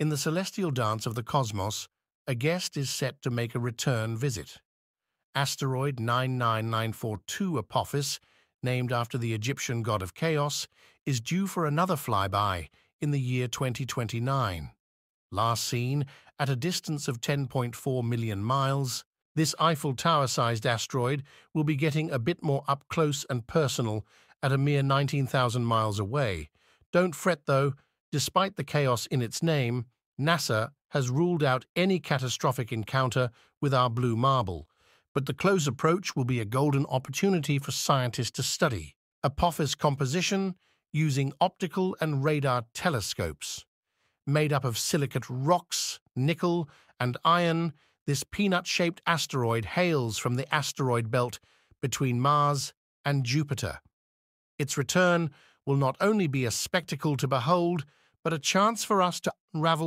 In the celestial dance of the cosmos, a guest is set to make a return visit. Asteroid 99942 Apophis, named after the Egyptian god of chaos, is due for another flyby in the year 2029. Last seen at a distance of 10.4 million miles, this Eiffel Tower-sized asteroid will be getting a bit more up close and personal at a mere 19,000 miles away. Don't fret though, despite the chaos in its name, NASA has ruled out any catastrophic encounter with our blue marble, but the close approach will be a golden opportunity for scientists to study Apophis composition using optical and radar telescopes. Made up of silicate rocks, nickel, and iron, this peanut-shaped asteroid hails from the asteroid belt between Mars and Jupiter. Its return will not only be a spectacle to behold, but a chance for us to unravel